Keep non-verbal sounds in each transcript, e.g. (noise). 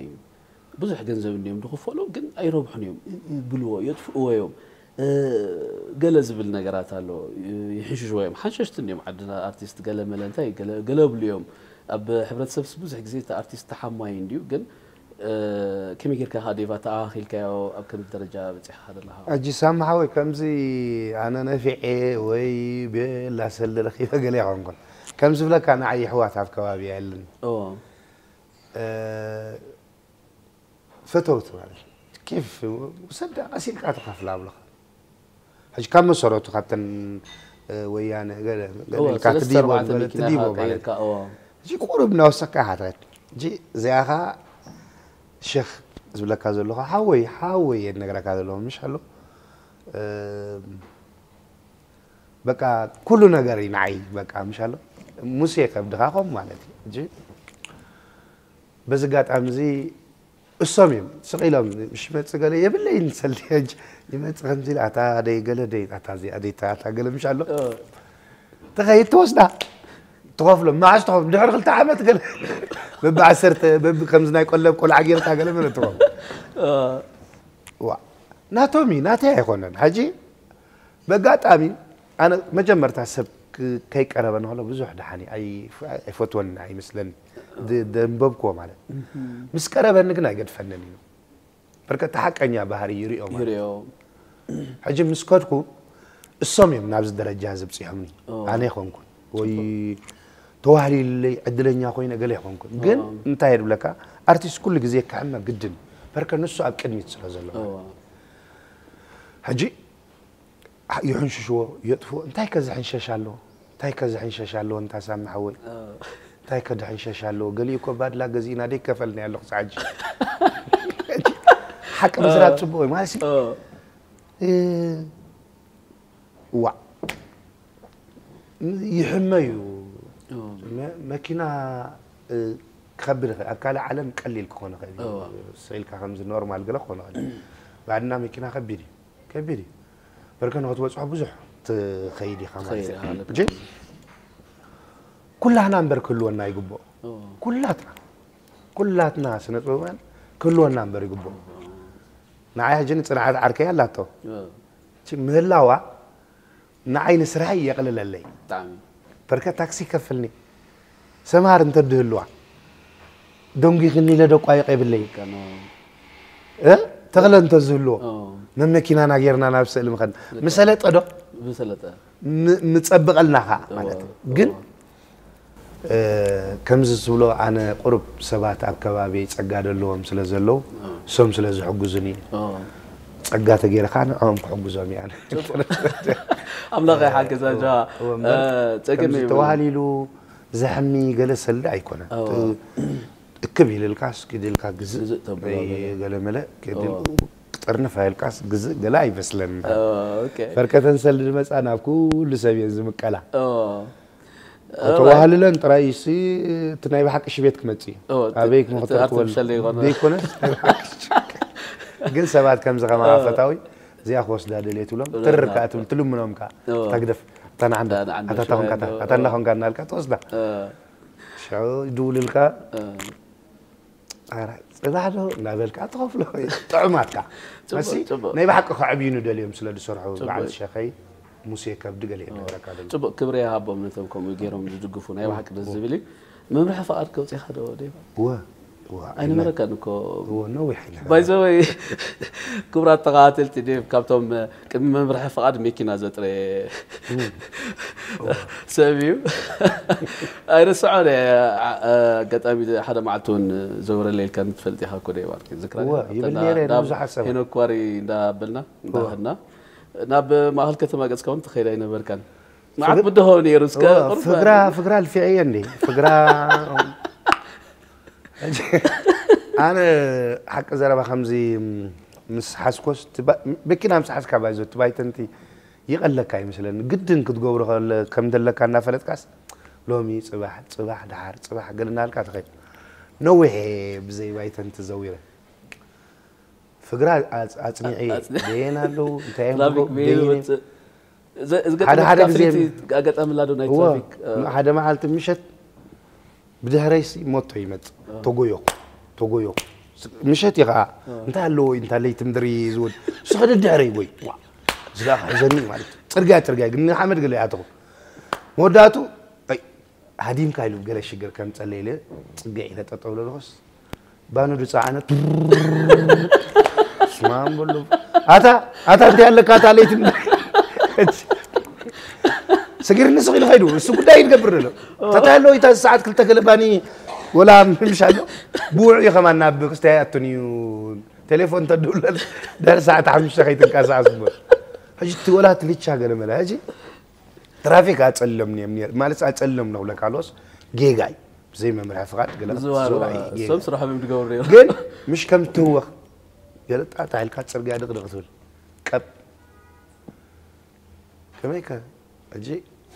እዩ ብዙሕ ገንዘብ እኒኦም ድኽፈሎ ግን ኣይረብሑን እዮም ይብልዎ የጥፍእዎ እዮም ገለ ዝብል ነገራት ኣሎ ይሕሽሽዎ እዮም ሓሸሽቲ እዮም ዓድና ኣርቲስት ገለ መለ እንታይ ገለ ብሉ እዮም ኣብ ሕብረተሰብ ብዙሕ ግዜ እቲ ኣርቲስት ተሓማይ እንድዩ ግን ከመይ ጌርካ ካ ዴቫ ተኣኺልካዮ ኣብ ከምዚ ደረጃ በፂሕካ ዘለካ ሕጂ ሳምሓ ወይ ከምዚ ኣነ ነፊዐ ወይ ቤላ ሰለ ረኪበ ገለ ይኮንኩን ከም ዝብለካ ንዓይ ኣሕዋት ኣብ ከባቢ የለን ፈተውቲ ማለት ኬፍ ወሰዳ ቀሲልካ ትኸፍላ ኣብለኻ ሕጂ ካብ መሰረቱ ካብተን ወያነ ገለልካ ትዲቦ ትዲቦ ማለት ሕጂ ቁሩብ እናወሰካ ኢኻ ትኸድ ሕጂ እዚኣ ኸ ሸክ ዝብለካ ዘለኹ ሓወይ ሓወይ የድ ነገረካ ዘለኹ ምሽ ኣሎ በቃ ኩሉ ነገር እዩ ንዓይ በቃ ምሽ ኣሎ ሙሴ ከብድኻ ከምኡ ማለት እዩ ሕጂ በዚ ኣጋጣሚ እዚ እሶም እዮም ስቕ ኢሎም ምሽ ይመፅእ ገለ የብለይ ንሰሊ ሕጂ ይመፅእ ከምዚ ኣታ ደይ ገለ ደይ ኣታ እዚኣ ደይ ኣታ ገለ ምሽ ኣሎ ተኸይድ ትወስዳ تغفل ما عادش تغفل دحر خلت عمت قال بب عسرت بب خمس ناي قلب كل عقير قال من تغفل وا ناتومي ناتي يكونن حجي بقاطامي انا مجمرت حسب كي قرب انا هلا بزح دحاني اي فتون اي مثلا ደንበብክዎ ማለት ምስ ቀረበኒ ግን ኣይገድፈንን እዩ በርከተ ሓቀኛ ባህሪ ይርኦ ማለት ሕጂ ምስ ከድኩ እሶም እዮም ናብዚ ደረጃ ዝብፅሖምኒ ኣነ ይኮንኩን ወይ ተዋህሊለይ ዕድለኛ ኮይነ ገለ ይኮንኩን ግን እንታይ የድብለካ ኣርቲስት ኩሉ ግዜ ክሕመ ግድን በርከ ንሱ ኣብ ቅድሚት ስለ ዘሎ ሕጂ ይሕንሽሽዎ የጥፍዎ እንታይ ከዝሕንሸሽ ኣለዎ እንታይ ከዝሕንሸሽ ኣለዎ እንታሳምሐ ወይ تايك دعيشة شالو. قال يكو بعد لا جزينا دي كفلني على لقص عجي (laughs) حكى آه. مزرعة تبوي. ماشي آه. إيه، وا. يحمي آه. ما كنا خبر أكال عالم قليل كون غادي سيل كخمز نورمال قلا كون بعدنا ما كنا خبري كبري بركان هو توصح بزح. تخيلي خمس. ብዙሕ ትኸይድ ኢኻ ማለት እዩ ኩላትና እምበር ክህልወና ይግብኦ ኩላትና ኩላትና ስነ ጥበባን ክህልወና እምበር ይግብኦ ንዓይ ሕጂ ንፅንዓት ዓርከይ ኣላቶ ምህላዋ ንዓይ ንስራሐይ የቕልለለይ በርከ ታክሲ ከፍልኒ ሰማር እንተድህልዋ ደንጊኽኒ ለደቋይቕ የብለይ ተኽለ እንተዝህልዎ መመኪናና ጌርና ናብ ስእሊ ምኸድ ምሰለጠ ዶ ምፀብቐልና ኸ ማለት ግን ከምዚ ዝብሎ ኣነ ቁሩብ ሰባት ኣብ ከባቢ ፀጋ ደለዎም ስለ ዘለው እሶም ስለ ዝሕግዙኒ ፀጋ ተገይርካ ንዕኦም ክሕግዞም እያ ኣምላኸ ይሓግዛ ጃ ፀገም ተባህሊሉ ዘሕሚ ገለ ሰሊ ኣይኮነን እክብ ይልልካስ ክድልካ ግዝእ ገለ። መለእ ጥርንፍ ኢልካስ ግዝእ ገለ ኣይመስለን ፈርከተን ሰሊ ድመፃ ናብ ኩሉ ሰብ እየን ዝምቀላ ተዋህልለን ጥራይ ሲ እቲ ናይ ብሓቂ ሽቤት ክመፅ እዩ ኣበይ ንክተርክበል ዘይኮነስ ግን ሰባት ከምዚ ከማ ፈታዊ እዚኣ ክወስዳ ደልየት ብሎም ትርካ ትብል ትልምኖም ካ ተግደፍ እተና ዓንዳ ኣታታ ኮንካ ኣታና ኮንካ እናልካ ትወስዳ ሽዑ ይድውልልካ ፅባሕ ዶ እናበልካ ትኸፍሎ ጥዑማትካ መሲ ናይ ብሓቂ ከዕብዩኑ ደልዮም ስለ ዝሰርሑ በዓል ሸኸይ ሙሴ ከብዲ ገለ ነገረካ ፅቡቅ ክብሪ ሃቦም ነቶም ከምኡ ገይሮም ዝድግፉ ናይ ባሕቂ ደስ ዝብል እዩ መምርሒ ፈቃድ ከውፅኢኻ ዶ ዴባ ኣይነበረካን እኮ ነዊሕ ባይዘወይ ክቡራት ተኸታተልቲ ዴቭ ካብቶም ቅድሚ መምርሒ ፈቃድ መኪና ዘጥረ ሰብ እዩ ኣይርስዖን ኣጋጣሚ ሓደ መዓልቲ እውን ዘውረለ ኢልካ ንትፈልጥ ኢኻ እኮ ዴባ ሄኖክ ዋሪ እንዳበልና እንዳኸድና ናብ ማእኸል ከተማ ገፅካ እውን ትኸይድ ኣይነበርካን መዓት ምድሆ ነይሩ ፍግራ ፍግራ ልፊዐየ እንዴ ፍግራ ኣነ ሓቂ ዘረባ ከምዚ ምስ ሓስኮስ መኪና ምስ ሓስካ ባይዞ እቲ ባይተንቲ ይቐለካ ይመስለኒ ግድን ክትገብሮ ከም ዘለካ እናፈለጥካስ ሎሚ ፅባሕ ፅባሕ ድሓር ፅባሕ ገለ እናልካ ትኸይድ ነዊሕ ብዘይ ባይተንቲ ዘዊረ ፍግራ ኣፅኒዒ ደየን ኣለው እንታይ ሓደ ሓደ ግዜ ኣጋጣሚ ላዶ ናይ ትራፊክ ሓደ መዓልቲ ምሸት ብድሕረይሲ ሞቶ ይመፅእ ተጎዮ ተጎዮ ምሸት ኢኻ እንታይ ኣለዎ እንታይ ለይቲ ምድሪ ዝብል ስኸደ ድሕረይ ወይ ዝጋ ሕዘኒ ማለት እዩ ፅርግያ ፅርግያ ግን ንሓመድ ገለ እያ ትኹ መወዳእቱ ኣይ ሃዲምካ ኢሉ ገለ ሽግር ከም ፀለኢለ ፅግያ ኢለ ጠጠው ለለኾስ ባኑዱ ፀዓነት ስማም በሉ ኣታ ኣታ እንታይ ኣለካ ኣታ ለይቲ ስጊር ንስኽ ኢሉ ኸይዱ እሱ ጉዳይ ይገብር ኣሎ ተታሎ ይታ ሰዓት ክልተ ገለባኒ ወላ ምምሽ ኣሎ ብውዕኡ ኸማ ናብ ክስታይ ኣቶን እዩ ቴሌፎን ተድውለል ዳር ሰዓት ሓሙሽተ ከይትንቀሳቐስ እሞ ሕጂ እቲ ወላ ትልቻ ገለ መላ ሕጂ ትራፊክ ኣፀለም እኒኦም ነይሩ ማለት ኣፀለም ነው ለካሎስ ጌጋይ ብዘይ መምርያ ፍቃድ ገለ ዝዋሮ ዝውራ እዩ ጌጋ። ሰብ ስራሖም እዮም ዝገብሩ ነይሮም ግን مش ከም ትህወኽ ገለ ጣጣ ኢልካ ፅርግያ ድቕድቕ ትብል ቀብ ከመይ ከ ሕጂ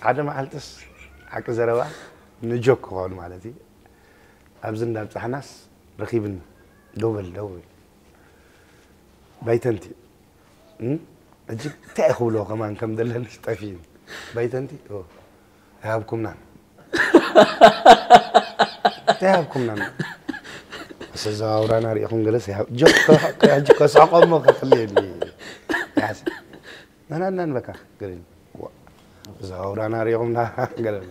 ሓደ መዓልትስ ሓቂ ዘረባ ንጆክ ክኾኑ ማለት እዩ ኣብዚ እንዳብፃሕናስ ረኺብኒ ደው በል ደው በል ባይተንቲ እም? ሕጂ እንታይ ክብሎ ከማን ከም ዘለንስ ጠፊዩ ባይተንቲ (laughs) أستاذ ورانا ريحون جلس جوكا جوكا ساقا ما خليني يحسن أنا أنا بكا. قريب زاورانا ريحون قال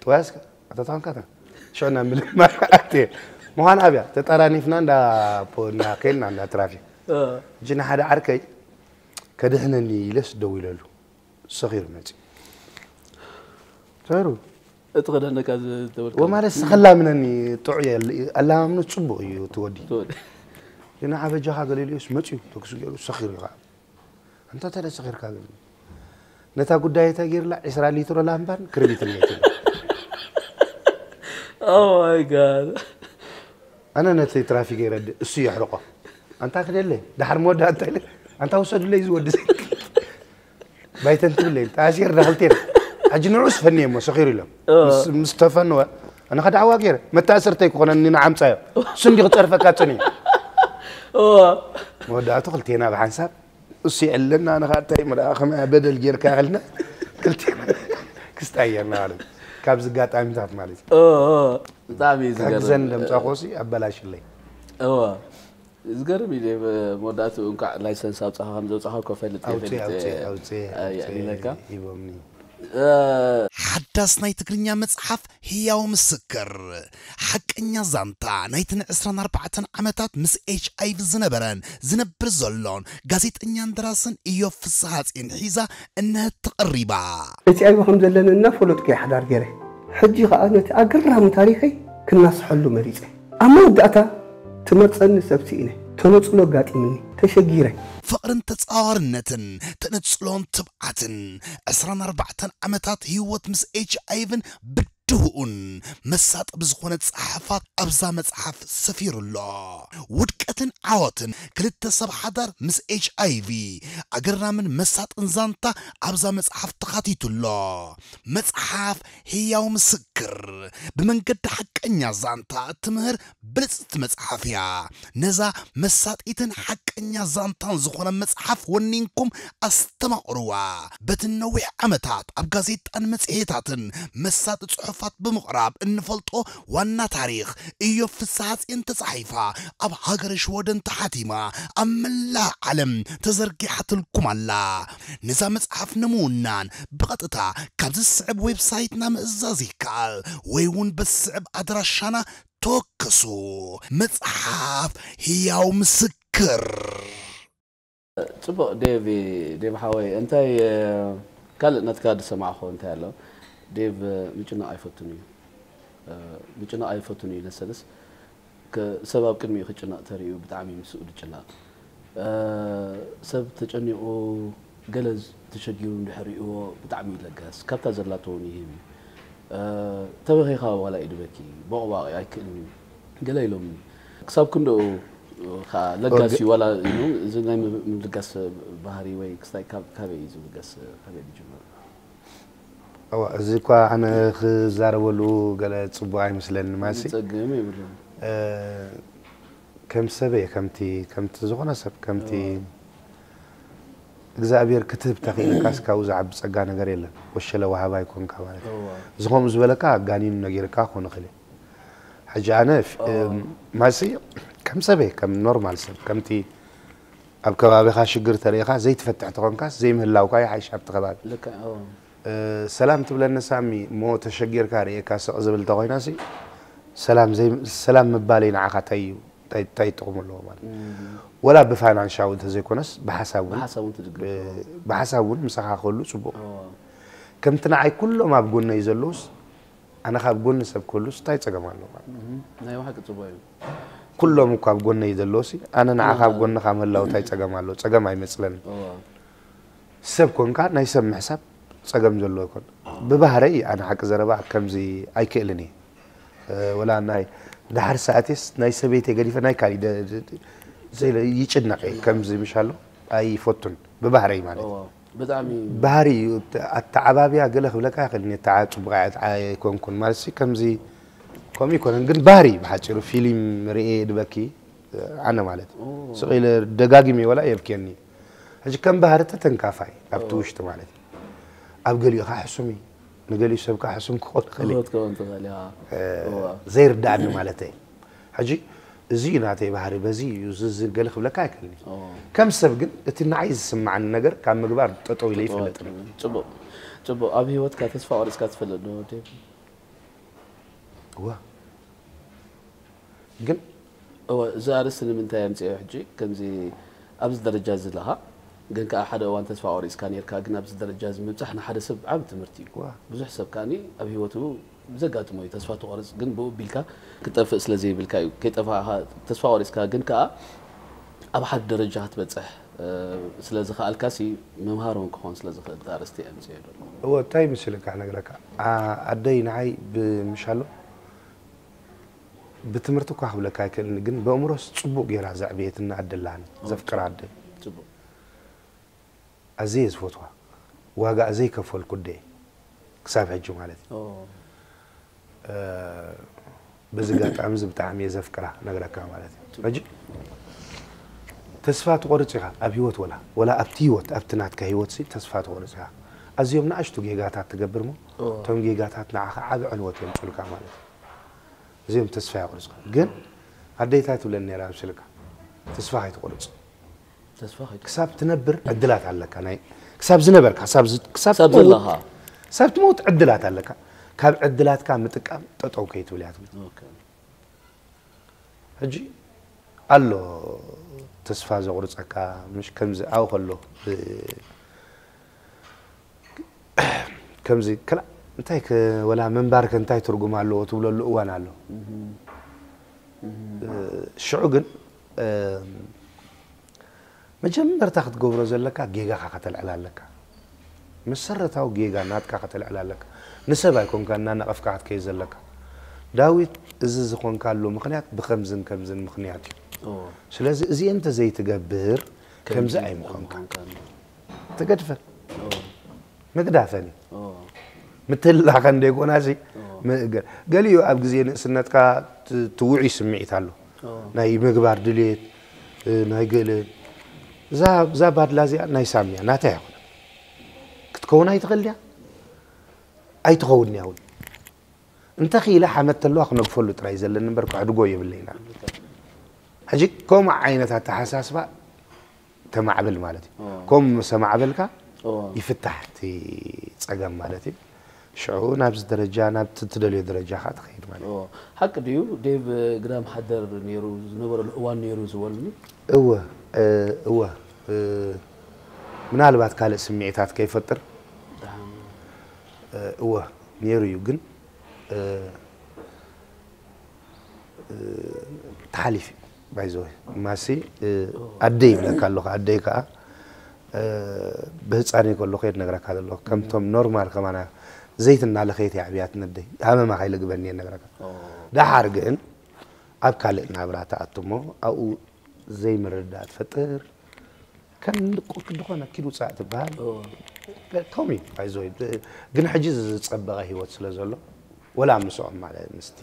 تواسك اتتان كذا شو أنا من ما أتي. مو أنا ابيع فنان دا بونا كيلنا دا ترافيك آه. جينا حدا عركي. كدهنني لس دويلالو صغير ماتي. تعرف اتقد هنك تولك وما رس خلا منني تعيا الا من تصبو يو تودي لنا عبجا قال لي اسمع تشي تكسو يلو سخير يا انت ترى سخير كاغل نتا غداي تاغير لا 20 لتر لامبان كريبيت نيت أو ماي جاد أنا نتي ترافيك يرد اسي يحرقه انت اخذ لي دحر مود انت انت وصد لي زود بايتنت لي تاشير دخلتي ሕጂ ንዑስ ፈኒየ እሞ ሰኺሩ ኢሎም ምስ- ምስ ተፈንወ ኣነ ከ ደዕዋ ገይረ መተኣሰርተይ ክኾነኒ ንዓምፃዮ እሱ እንዲ ክፀርፈካ ፀኒዩ (laughs) መወዳእቱ ክልቴና ብሓንሳብ እሱ ይዕለና ኣነ ከዓ እንታይ መርኣ ከመይ በደል ጌርካ (laughs) ያህልና ክልቴና ክስታየና ማለት እዩ ካብ ዝጋጣሚታት ማለት እዩ ብጣዕሚ እዩ ዝገርም ከግዘን ደምፃኾሲ ኣበላሽለይ እዋ ዝገርም እዩ ዴቭ መወዳእትኡ እንኳዕ ላይሰንስ ኣውፅኻ ከም ዘውፅኻ ኮ ፈልጥ ኣውፅእ ኣውፅእ ኣውፅእ ይለካ ሂቦምኒ ሓዳስ ናይ ትግርኛ መፅሓፍ ህያው ምስክር ሓቀኛ ዛንታ ናይቲ ን24 ዓመታት ምስ ኤች ኣይቪ ዝነበረን ዝነብር ዘሎን ጋዜጠኛን ደራስን እዮብ ፍስሓፂን ሒዛ እነህት ተቐሪባ እቲ ኣይቦ ከም ዘለና እናፈለጥኩ እየ ሓዳር ገይረ ሕጂ ከዓ ነቲ ኣገራሚ ታሪከይ ክናስሐሉ መሪፀ ኣብ መወዳእታ ትመርፀኒ ሰብቲ ኢነ تنصلو قاتمني تشجيري فقرن تتصاورنتن تنصلون تبعتن أسران أربعتن أمتات هيوت مس إيش ايفن بد ህይወት ምስ ኤች ኣይቭን ብድህኡን መሳጥ ብዝኾነ ፀሓፋት ኣብዛ መፅሓፍ ሰፊሩሎ ውድቀትን ዓወትን ክልተ ሰብ ሓዳር ምስ ኤች ኣይቪ ኣገራምን መሳጥን ዛንታ ኣብዛ መፅሓፍ ተኻቲቱሎ መፅሓፍ ህያው ምስክር ብመንገዲ ሓቀኛ ዛንታ እትምህር ብልፅቲ መፅሓፍ እያ ነዛ መሳጢትን ሓቀኛ ዛንታን ዝኾነ መፅሓፍ ወኒንኩም ኣስተማቕርዋ በቲ ነዊሕ ዓመታት ኣብ ጋዜጣን መፅሄታትን መሳጢ ፅሑፋት ብምቕራብ እንፈልጦ ዋና ታሪክ እዮብ ፍስሓፅን ተፃሒፋ ኣብ ሃገረ ሽወደን ተሓቲማ ኣብ መላእ ዓለም ተዘርጊሓትልኩም ኣላ ነዛ መፅሓፍ ንምውናን ብቐጥታ ካብ ዝስዕብ ዌብሳይትና ምእዛዝ ይከኣል ወይ እውን በዝስዕብ ኣድራሻና ተወከሱ። መፅሓፍ ህያው ምስክር። ፅቡቅ ዴቭ ዴቭ ሓወይ እንታይ ካልእ ነትካ ዝሰማዕኹ እንታይ ኣሎ ዴቭ ምጭናቕ ኣይፈቱን እዩ ምጭናቕ ኣይፈቱን እዩ ነሰለስ ሰብ ኣብ ቅድሚኡ ክጭናቕ ተርእዩ ብጣዕሚ ምስኡ ዝጭናቕ ሰብ ተጨኒቑ ገለ ተሸጊሩ እንድሕሪእዎ ብጣዕሚ ይለገስ ካብታ ዘላቶ እውን ይህብ እዩ ተበኺኻ ዋላ እዩ ድበኪ በቕባቂ ኣይክእልኒ ገለ ኢሎም ክሳብ ክንደኡ ከዓ ለጋስ እዩ ዋላ ኢሉ እዚ ናይ ምልጋስ ባህሪ ወይ ክስታይ ካበይ እዩ ዝምልጋስ ካበይ ዝጅመር እዋ እዚ እኳ ኣነ ክዛረበሉ ገለ ፅቡቅ ኣይመስለኒ ማሲ ዝፀግም ይብሉ ከም ሰብ እየ ከምቲ ከምቲ ዝኾነ ሰብ ከምቲ እግዚኣብሔር ክትህብ ተኽኢልካስ ካብኡ ዝዓቢ ፀጋ ነገር የለን ወሸለ ዋሃባ ይኮንካ ማለት እዩ እዚ ከምኡ ዝበለካ ጋኒኑ ነጊርካ ክኾን ይኽእል እዩ ሕጂ ኣነ ማሲ ከም ሰበይ ከም ኖርማል ሰብ ከምቲ ኣብ ከባቢኻ ሽግር ተርእኻ ዘይትፈትሕ ተኾንካስ ዘይምህላውካ ይሓይሽ ኣብቲ ከባቢ ልክዕ ኦ፣ ሰላም ትብለኒ ሳሚ ሞ ተሸጊርካ ርእካ ስቕ ዝብል እንተኮይና ሲ ሰላም ዘይ- ሰላም ምባለይ ንዓኻ እንታይ እዩ እንታይ- እንታይ ጥቕሙ ኣለዎ ማለት እዩ ወላ ብፋይናንሻዊ እንተዘይኮነስ ብሓሳብ እውን ብሓሳብ እውን ትድግፍ ብ- ብሓሳብ እውን ምሳኻ ክህሉ ፅቡቅ ኦ፣ ከምቲ ንዓይ ኩሎም ኣብ ጎነይ ዘለውስ ኣነ ካብ ጎኒ ሰብ ክህሉስ እንታይ ፀገም ኣለዎ ማለት እዩ እም፣ ናይ ዋሓቂ ፅቡቅ እዩ ኩሎም እኳ ኣብ ጎነይ ዘለውሲ ኣነ ንዓኻ ኣብ ጎንኻ ምህላው እንታይ ፀገም ኣለዎ ፀገም ኣይመፅለኒ ኦ፣ ሰብ ኮንካ ናይ ሰብ ምሕሳብ ፀገም ዘሎ ይኮን ብባህረይ ኣነ ሓቂ ዘረባ ከምዚ ኣይክእልን እየ እ፣ ወላ ናይ ድሓር ሰዓቴስ ናይ ሰበይተይ ገዲፈ ናይ ካሊእ ደ- ደ- ደ- ዘይ- ይጭነቕ እየ ከምዚ ምሻሎ ኣይፈቱን ብባህረይ ማለት እዩ ኦ፣ ብጣዕሚ ባህሪ እዩ ኣተዓባብያ ገለ ክብለካ ይኽእል እኒ ተዓ ፅቡቅ ኣይኮንኩን ማለት ሲ ከምዚ ከምኡ ይኮነን ግን ባህሪ ብሓፂሩ ፊልም ርኤ ድበኪ ኣነ ማለት እዩ ስቂለ ደጋጊሜ ወላ የብክየኒ ሕጂ ከም ባህሪ ተተንካፋይ ኣብቲ ውሽጢ ማለት እዩ ኣብ ገሊኡ ከዓ ሕሱም እዩ ንገሊኡ ሰብ ከዓ ሕሱም ክኾን ይኽእል እዩ ክህልወት ከውን ትኽእል እያ ኦ፣ ዘይርዳእኒ ማለት እዩ ሕጂ እዚ እዩ ናተይ ባህሪ በዚ እዩ ዝዝል ገለ ክብለካ ኣይክእልኒ ኦ፣ ከም ሰብ ግን እቲ ንዓይ ዝስማዓኒ ነገር ካብ ምግባር ጠጠው ኢለ ይፍለጥ ፅቡቅ ፅቡቅ ኣብ ሂወትካ ተስፋ ቆሪፅካ ትፈልጥ ዶ ዴቭ? ዋ ግን እወ እዚ ኣርእስቲ ንምንታይ ኣምፅኦ ሕጂ ከምዚ ኣብዚ ደረጃ ዘለኻ ግን ከዓ ሓደ እዋን ተስፋ ቆሪፅካ ነርካ ግን ኣብዚ ደረጃ እዚ ምብፃሕ ንሓደ ሰብ ዓብ ትምህርቲ እዩ ዋ። ብዙሕ ሰብ ከዓኒ ኣብ ሂወቱ ዘጋጥሞ እዩ ተስፋ ትቆርፅ ግን ብኡ ቢልካ ክጠፍእ ስለ ዘይብልካ እዩ ከይጠፋእኻ ተስፋ ቆሪፅካ ግን ከዓ ኣብ ሓደ ደረጃ ክትበፅሕ እ፣ ስለ ዝኽኣልካ ሲ መምሃሮን ክኾን ስለ ዝኽእል ኣርእስቲ እየ ኣምፅኦ ዘሎ እዎ እንታይ ምስልካ ነግረካ አ- ኣደይ ንዓይ ብምሻሎ ብትምህርቲ እኳ ክብለካ ኣይክእልኒ ግን ብእምሮስ ፅቡቅ ጌራ ዘዕብየትና ኣደላኒ ዘፍቅራ ኣደይ عزيز فوتوا. واقع زي كفو القدي كساب حجو مالتي. آه قاط عمز بتعم يزفكرا نغركا مالتي. حجي تسفات قرصها ابيوت ولا. ولا ابتيوت أبتنات كهيوت سي. تسفات قرصها ازيوم ناشتو جيجاتات تقبر مو؟ توم جيجاتات نعخ عبي عنوت يمتلكا مالتي. زيوم تسفا يقرصها جن هديتات ولا نيرا بسلكا تسفا هيتقرصها እዚኦም ተስፋ ይቆርፅካ ግን ኣደይታይ ትብለኒ ነራ ምስልካ ተስፋ ከይትቆርፅ ተስፋ ከይድ ክሳብ ትነብር ዕድላት ኣለካ ናይ ክሳብ ዝነበርካ ክሳብ ዝ- ክሳብ ክሳብ ትሞት- ዘለኻ ክሳብ ትሞት ዕድላት ኣለካ ካብ ዕድላትካ ምጥቃም ጠጠው ከይትብል እያ ትብል ኦኬ ሕጂ ኣሎ ተስፋ ዘቁርፀካ ምሽ ከምዚ ኣብኡ ከሎ ብ- ከምዚ ክላ እንታይ ከ- ወላ ምንባርከ እንታይ ትርጉም ኣለዎ ትብለሉ እዋን ኣሎ ሽዑ ግን እም፣ መጀመርታ ክትገብሮ ዘለካ ጌጋኻ ከተልዕል ኣለካ መሰረታዊ ጌጋ ናትካ ከተልዕል ኣለካ ንሰብ ኣይኮንካ እናነቐፍካ ክትከይድ ዘለካ ዳዊት እዚ ዝኾንካሉ ምክንያት ብከምዝን ከምዝን ምክንያት እዩ ኦ፣ ስለዚ እዚአን እንተዘይትገብር ከምዚ ኣይምኾንካ ትገድፈን ምግዳፈን እዩ ኦ፣ ምትልላኸ እንደይኮና ሲ ምእገር ገሊኡ ኣብ ግዜ ንእስነትካ ት- ትውዑይ ስምዒት ኣሎ ናይ ምግባር ድሌት እ፣ ናይ ገለ እዛ እዛ ባድላ እዚኣ ናይ ሳምያ ናታ ይኮነ ክትከውን ኣይትኽእል እያ ኣይትኸውን እያ እውን እንተኺኢላ ሓመት ተለዋ ክነግፈሉ ጥራይ ዘለኒ እምበር ክዕድጎ የብለይና ሕጂ ከምኡ ዓይነታት ተሓሳስባ ተማዕብል ማለት እዩ ከምኡ ሰማዕበልካ ኦ፣ ይፍታሕ እቲ ፀገም ማለት እዩ ሽዑ ናብዚ ደረጃ ናብቲ ትደልዮ ደረጃ ካ ትኸይድ ማለት እዩ ኦ፣ ሓቂ ድዩ ዴቭ ግዳም ሓደር ነይሩ ዝነበረሉ እዋን ነይሩ ዝበሉኒ እወ እ፣ እወ እ፣ ምናልባት ካልእ ስምዒታት ከይፈጥር እወ ነይሩ እዩ ግን ተሓሊፍ እዩ ባይዘ ማሲ ኣደይ ይብለካ ኣለኹ ኣደይ ከዓ ብህፃነይ ከለኹ የት ነግረካ ዘለኹ ከምቶም ኖርማል ከማና ዘይት እናለኸየት ዕብያት ነደይ ሃመማ ከይልግበኒ እየ ነግረካ ዳሓር ግን ኣብ ካልእ ናብራ ተኣቱ እሞ ኣብኡ ዘይምርዳእ ትፈጥር ከም ድኾነ ኪድ ውፃእ ትበሃል ከምኡ እዩ ባይዘ ግን ሕጂ ዝፀበቐ ሂወት ስለ ዘሎ ወላ ምስኦም ማለት ምስቲ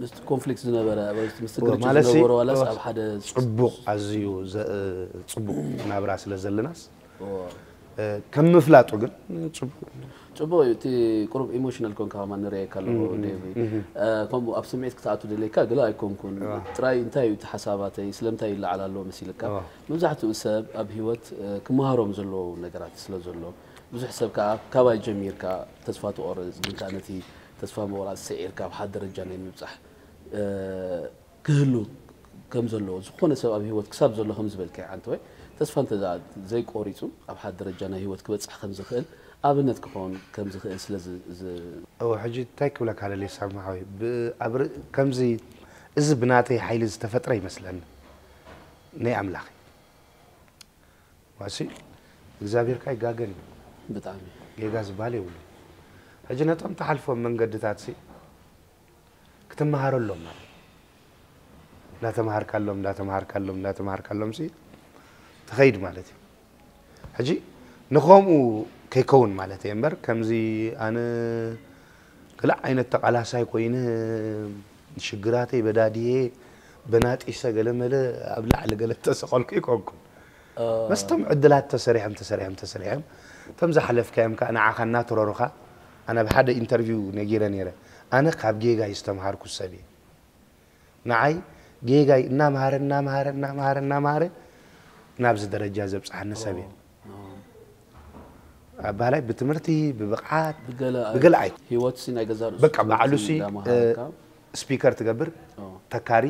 ምስቲ ኮንፍሊክት ዝነበረ ምስቲ ኦ፣ ግጭት ማለት ሲ- ዝነበሮ ዋላስ ኦ፣ ኣብ ሓደ ፅቡቕ ኣዝዩ ዘ- ፅቡቕ ናብራ ስለ ዘለናስ ኦ፣ ከም ምፍላጡ ግን ፅቡቅ ፅቡቅ እዩ እቲ ቁሩብ ኢሞሽናል ኮንካ ማ ንሪአካ ኣለዎ ዴቪ ከምኡ ኣብ ስምዒት ክትኣቱ ደለይካ ገለ ኣይኮንኩን ጥራይ እንታይ እዩ እቲ ሓሳባተይ ስለምንታይ ይለዓል ኣሎ መሲልካ መብዛሕትኡ ሰብ ኣብ ሂወት ክመሃሮም ዘለዎ ነገራት ስለ ዘሎ ብዙሕ ሰብ ከዓ ካባይ ጀሚርካ ተስፋ ትቆርፅ ግን ከዓ ነቲ ተስፋ ምቁራፅ ሰዒርካ ኣብ ሓደ ደረጃ ናይ ምብፃሕ ክህሉ ከም ዘለዎ ዝኾነ ሰብ ኣብ ሂወት ክሳብ ዘሎ ከም ዝበልከ ዓንተ ወይ ተስፋ እንተ ዘይቆሪፁ ኣብ ሓደ ደረጃ ናይ ሂወት ክበፅሕ ከም ዝኽእል ኣብነት ክኸውን ከም ዝኽእል ስለ እዎ ሕጂ እንታይ ክብለካ ለለ ሰማዓዊ ከምዚ እዚ ብናተይ ሓይሊ ዝተፈጥረ ይመስለኒ ናይ ኣምላኽ ዋሲ እግዚኣብሔርካ ይጋገን እዩ ብጣዕሚ ጌጋ ዝበሃል የብሉ ሕጂ ነቶም ተሓልፎም መንገድታት ሲ ክትመሃረሎም ማለት እንዳተምሃርካሎም እንዳተምሃርካሎም እንዳተምሃርካሎም ሲ ትኸይድ ማለት እዩ ሕጂ ንከምኡ ከይከውን ማለት እየ እምበር ከምዚ ኣነ ክላእ ዓይነት ተቃላሳይ ኮይኑ ሽግራተይ በዳድየ በናጢሰ ገለ መለ ኣብ ላዕሊ ገለ ተሰቐልኩ ይኮንኩን መስቶም ዕድላት ተሰሪሖም ተሰሪሖም ተሰሪሖም እቶም ዝሓለፍካዮም ከዓ ንዓኻ እናተረሩኻ ኣነ ብሓደ ኢንተርቪው ነጊረ ነይረ ኣነ ካብ ጌጋይ ዝተምሃርኩ ሰብ እየ ንዓይ ጌጋይ እናምሃረ እናምሃረ እናምሃረ እናምሃረ ናብዚ ደረጃ ዘብፅሓኒ ሰብ እየ ባህላይ ብትምህርቲ ብብቕዓት ብገለ ኣይ ሂወት ናይ ገዛ ርእሱ በቃ ባዕሉ ሲ ስፒከር ትገብር ተካሪ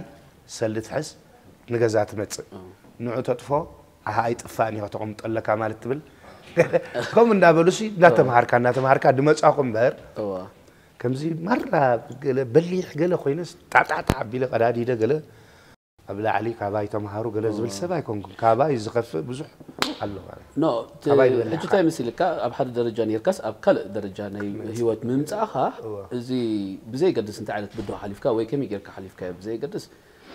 ሰሊ ትሕዝ ንገዛ ትመፅእ ንዑ ተጥፎ ኣሃ ኣይጥፋእኒ ተቐምጠለካ ማለት ትብል ከምኡ እንዳበሉ ሲ እናተምሃርካ እናተምሃርካ ድመፃኹ እምበር ከምዚ ማራ በሊሕ ገለ ኮይነስ ጣዕጣዕጣ ኣቢለ ቀዳዲደ ገለ ኣብ ላዕሊ ካባይ ተምሃሩ ገለ ዝብል ሰብ ኣይኮንኩን ካባይ ዝኸፍእ ብዙሕ ኣሎ ኖ ሕጂ እንታይ መሲልካ ኣብ ሓደ ደረጃ ነርካስ ኣብ ካልእ ደረጃ ናይ ሂወት ምምፃእኻ እዚ ብዘይገድስ እንታይ ዓይነት ብድሆ ሓሊፍካ ወይ ከመይ ጌርካ ሓሊፍካ ብዘይገድስ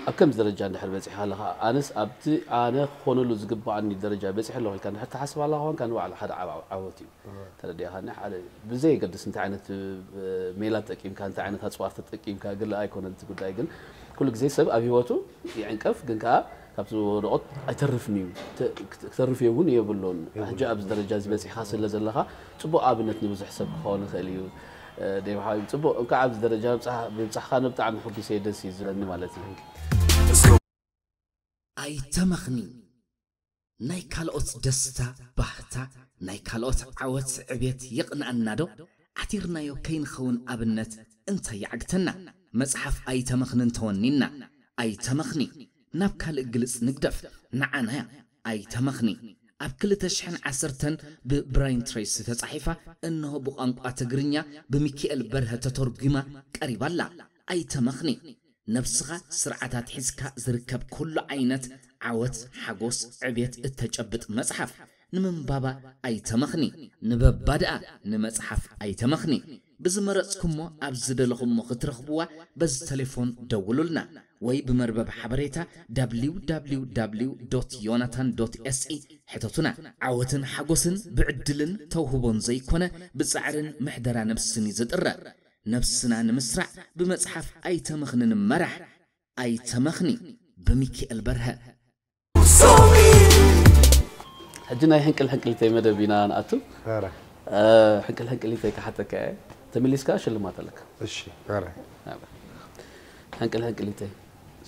ኣብ ከምዚ ደረጃ እንድሕር በፂሕካ ኣለካ ኣነስ ኣብቲ ኣነ ክኾነሉ ዝግባኣኒ ደረጃ በፂሕ ኣለኹ ኢልካ እንድሕር ተሓስብ ኣለካ ኮንካ ንባዕሉ ሓደ ዓወት እዩ ተረዲእኻ ብዘይገድስ እንታይ ዓይነት ሜላ ተጠቂምካ እንታይ ዓይነት ኣፅዋር ተጠቂምካ ግለ ኣይኮነን እቲ ጉዳይ ግን ኩሉ ግዜ ሰብ ኣብ ሂወቱ ይዕንቀፍ ግን ከዓ ካብቲ ወድቆት ኣይተርፍን እዩ ክተርፍ እየ እውን የብሎን ሕጂ ኣብዚ ደረጃ እዚ በፂሕካ ስለ ዘለካ ፅቡቅ ኣብነት ንብዙሕ ሰብ ክኸውን ይኽእል እዩ ደብሓዊ ፅቡቅ ከዓ ኣብዚ ደረጃ ምብፃሕካ ብጣዕሚ ሕጉስ እየ ደስ እዩ ዝብለኒ ማለት እዩ ኣይተመኽኒ ናይ ካልኦት ደስታ ባህታ ናይ ካልኦት ዓወት ዕብየት የቕንአና ዶ ዓቲርናዮ ከይንኸውን ኣብነት እንታይ ይዓግተና መፅሓፍ ኣይተመኽኒ እንተወኒና ኣይተመኽኒ ناب كال إجلس نقدف نعنا أي تمخني أبكل تشحن عسرتن ببراين تريس تصحيفة إنه بقنقة تقرنيا بميكيال برها تترجمة قريبا لا أي تمخني نفسها سرعتات حزكا زركب كل عينة عوت حقوس عبيت التجبت مصحف نمن بابا أي تمخني نببدأ نمصحف أي تمخني بزمرتكم أبزد لكم مخترخبوا بز تليفون دولولنا ወይ ብመርበብ ሓበሬታ www ዮናታን ኤስኢ ሕተቱና ዓወትን ሓጎስን ብዕድልን ተውህቦን ዘይኮነ ብፃዕርን ምሕደራ ነብስን እዩ ዝጥረ ነብስና ንምስራዕ ብመፅሓፍ ኣይተመኽኒ ንመራሕ ኣይተመኽኒ ብሚካኤል በርሀ ሕጂ ናይ ሕንቅል ሕንቅሊተይ መደብ ኢና ንኣቱ ሕንቅል ሕንቅሊተይ ክሓተካ እየ ተመሊስካ ሽልማት ኣለካ እሺ ሕንቅል ሕንቅሊተይ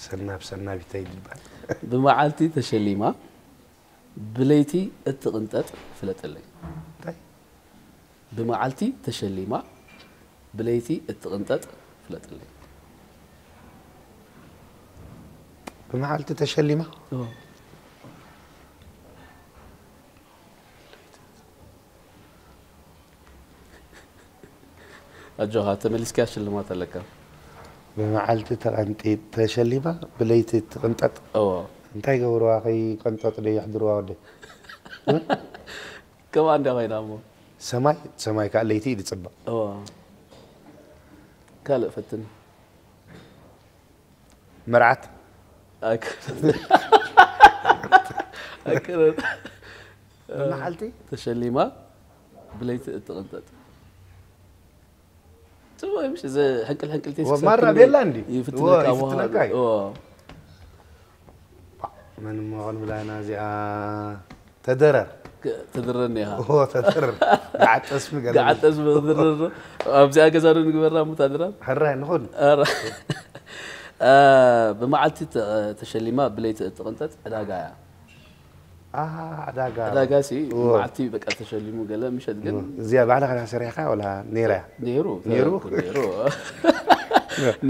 ሰናብ ሰናቢተይ ይባል (laughs) ብመዓልቲ ተሸሊማ ብለይቲ እትቕንጠጥ ፍለጠለይ ብመዓልቲ ተሸሊማ ብለይቲ እትቕንጠጥ ፍለጠለይ ብመዓልቲ ተሸሊማ (laughs) ኣጆኻ ተመሊስካ ሽልማት ኣለካ ብመዓልቲ ተቐንጢጥ ተሸሊማ ብለይቲ ትቕንጠጥ እዎ እንታይ ገብርዋ ከይቀንጠጥ ደ ይሕድርዋ ወደ ከምኣ እንዳ ኮይና እሞ ሰማይ ሰማይ ከዓ ለይቲ እዩ ዝፅበቕ እዎ ካልእ ፈትን መርዓት ኣይክርን ብመዓልቲ ተሸሊማ ብለይቲ እትቕንጠጥ هو يمشي زي هنكل هنكلتين ومره بيلاندي يفتنك اي من ما قال بلا نازعه تدرر تدررني ها هو تدرر قعدت اسمي قال قعدت اسمي تدرر ابزي اجزار نقبر مو تدرر حرا نخون بمعلتي تشليما بليت تقنتت عداقايا እትቕንጠጥ ዕዳጋ እያ ኣሃ ዕዳጋ ዕዳጋ ሲ ኦ። ብመዓልቲ በቃ ተሸሊሙ ገለ ምሸት ግን እዚኣ ባዕልኻ ሰሪሕካ ወላ ነይራ እያ ነይሩ ነይሩ? ነይሩ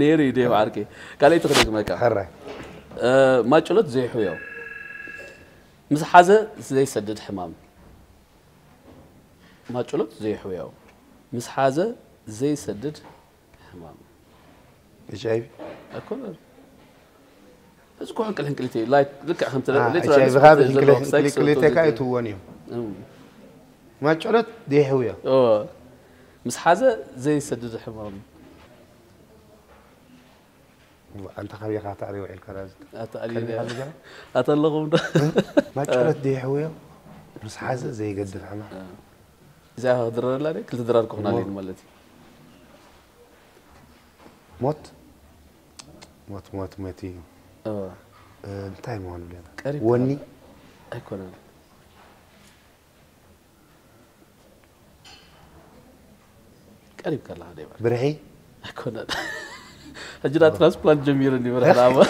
ነይሩ እዩ ደብ ዓርቂ ካልኣይ ትክደግመካ ሕራይ ማጭሎት ዘይሕዮ ምስ ሓዘ ዘይሰድድ ሕማም ማጭሎት ዘይሕዮ ምስ ሓዘ ዘይሰድድ ሕማም ኤች ኣይቪ ኣይኮነን زكو هنك الهنكليتي لايت لك خمت ليت شايف غاب الهنكليتي كاي توانيو ما تشعلت دي حوية آه مس حازة زي سدد حمرم. أنت خبي خاطع لي وعي الكراز اتقلي (laughs) ما تشعلت آه. دي حوية. مس حازة زي قد الحمر زي آه. هدرر لاني كل درار كهنا لي مالتي. موت. موت موت ماتي (laughs) (laughs) آه انتهي مع الولاد وني. اكو أنا قريب كلا عليه برحي. اكو أنا اجرا ترانسبلانت جميل اللي برحي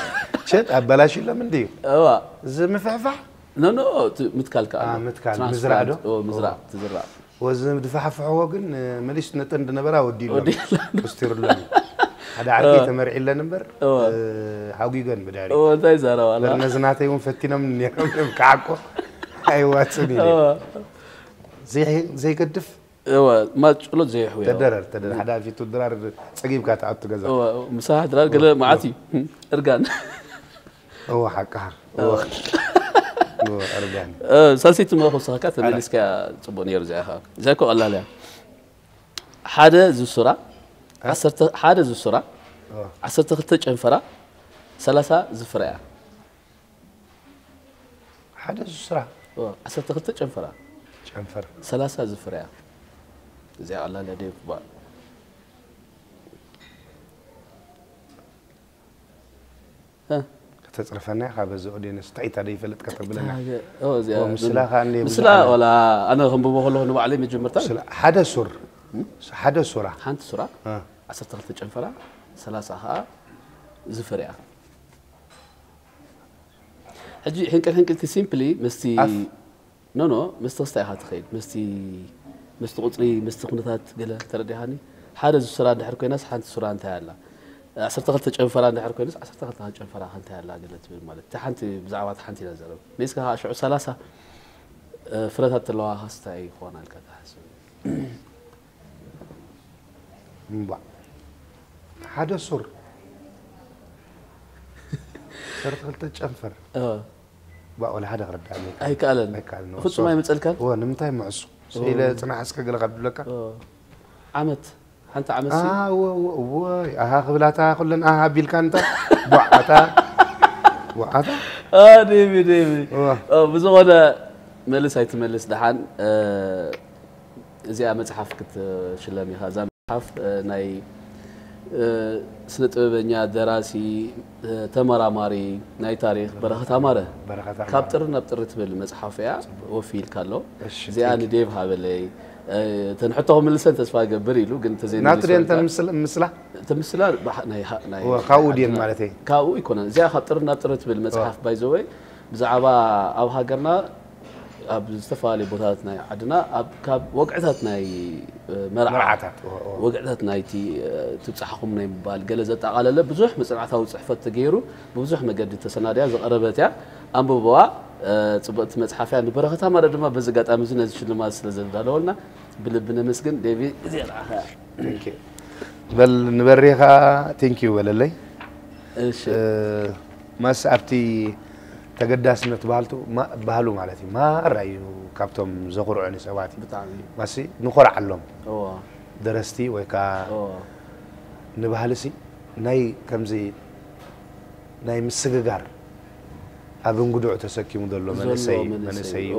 شت بلاش الا منديل آه زمفعفع؟ نو نو متكالك آه متكال مزرع دو مزرع تزرع. وزم دفعفعوا قلنا ماليش نتند نبرا ودي له أستير له (laughs) هذا عارف آه. تمر إلا نمبر هاوي آه. آه، جن بداري أوه تاي زارا والله. لأن زناتي يوم فتينا من يوم (laughs) كعكو. أيوة تسوني زي زي كدف ايوا ما تشلو زي حوي تدرر تدرر. حدا في تدرر. صقيب كات عطو غزا ايوا مساحة درار قال معاتي. ارغان (laughs) هو حقها هو ارغان (laughs) سالسيت ما خصها كات دلسكا تصبون يرجعها زيكو الله لا حدا زو سرا ዓሰርተ- ሓደ ዝሱራ ዓሰርተ ክልተ ጨንፈራ ሰላሳ ዝፍረ እያ ሓደ ስራ እዋ፣ ዓሰርተ ክልተ ጨንፈራ ጨንፈር ሰላሳ ዝፍረ እያ እዚኣ ቀላል እያ ደይ ትባል እ፣ ከተፅርፈና ኢኻ በዚ ኦድየንስ እንታይ እታ ደይፈለጥ ከተብለና ኦ፣ እዚኣ ኦ፣ ምስላ ከዓ እንደ ምስላ ወላ ኣነ ከምብቦ ከለኹ ንባዕለይ መጀመርታ ስላ- ሓደ ሱር ሓደ ሱራ ሓንቲ ሱራ እ፣ ዓሰርተ ክልተ ጨንፈራ ሰላሳ ከዓ ዝፍረ እያ ሕጂ ሕንቅል ሕንቅልቲ ሲምፕሊ ምስቲ ኣፍ። ኖ ኖ ምስቲ ክስታይ ኢኻ ትኸይድ ምስቲ ምስቲ ቁፅሪ ምስቲ ኩነታት ገለ ተረዲኻኒ ሓደ ዝሱራ እንድሕር ኮይናስ ሓንቲ ሱራ እንታይ ኣላ ዓሰርተ ክልተ ጨንፈራ እንድሕር ኮይኑስ ዓሰርተ ክልተ ጨንፈራ እንታይ ኣላ ገለ ትብል ማለት እቲ ሓንቲ ብዛዕባ እቲ ሓንቲ ኢና ዘረብ ሜስካ ከዓ ሽዑ ሰላሳ እ፣ ፍረታት ዘለዋ ክስታይ ክኾና ኢልካ ትሓስብ እምባ ሓደ ሱር ሰርተ ክልተ ጨንፈር እ፣ ባቆላ ሓደ ክርዳእኒ ኣይከኣለን ኣይከኣለን። ፍፁም ኣይመፀልካን ዎ ንምንታይ ምዕሱ ስኢለ ፅናሕ እስከ ገለ ከብለካ ዓመት ሓንቲ ዓመት ሲ ወይ ኣሃ ክብላታ ኩለን ኣሃ ኣቢልካ እንታ ቧዓታ ቧዓታ ዴቪ ዴቪ እዋ። ብዝኾነ መልስ ኣይትመልስ ድሓን እዚኣ መፅሓፍ ክትሽለም ኢኻ እዛ መፅሓፍ እ፣ ናይ እ፣ ስነ ጥበበኛ ደራሲ እ፣ ተመራማሪ ናይ ታሪክ በረኸት ኣማረ በረኸታ ካብ ጥሪ ናብ ጥሪ ትብል መፅሓፍ እያ ወፊልካ ኣሎ እሺ፣ እዚኣ ንዴቭ ሃበለይ እ፣ ተንሕቶ ክምልሰን ተስፋ ገብር ኢሉ ግን ናቱ ድን ምስላ ተምስላ ባሕ- ናይ ሃ- ናይ ዎ፣ ካብኡ ድን ማለት እዩ ካብኡ ይኮነን እዚኣ ካብ ጥሪ ናብ ጥሪ ትብል መፅሓፍ ባይዘወይ ብዛዕባ ኣብ ሃገርና ኣብ ዝተፈላለዩ ቦታታት ናይ ዓድና ኣብ ካብ ወግዕታት ናይ እ፣ መርዓ መርዓታት ዎ፣ ዎ። ወግዕታት ናይቲ እ፣ ትብፃሕኹም ናይ ምባል ገለ ዘጠቃለለ ብዙሕ መፅናዕታዊ ፅሕፈት ተገይሩ ብብዙሕ መገዲ ተሰናድያ ዘቐረበት እያ ኣንብበዋ እ፣ ፅብቕቲ መፅሓፍ እያ ንበረኸታ ማለት ድማ በዚ ኣጋጣሚ እዚ ነዚ ሽልማት ስለ ዘዳለወልና ብልቢ ነመስግን ዴቪ እዚኣ ረኣኸ ቴንክ ዩ። በል ንበሪኻ ቴንኪዩ በለለይ እሺ ማስ ኣብቲ ተገዳስነት ባህልቱ ማ- ባህሉ ማለት እዩ ማራ እዩ ካብቶም ዘኹርዑኒ ሰባት እዩ ብጣዕሚ ማሲ ንኮርዓሎም ኦ ደረስቲ ወይ ከዓ ኦ ንባህሊ ሲ ናይ ከምዚ ናይ ምስግጋር ኣብ እንጉዱዕ ተሰኪሙ ዘሎ መንእሰይ እዩ መንእሰይ እዩ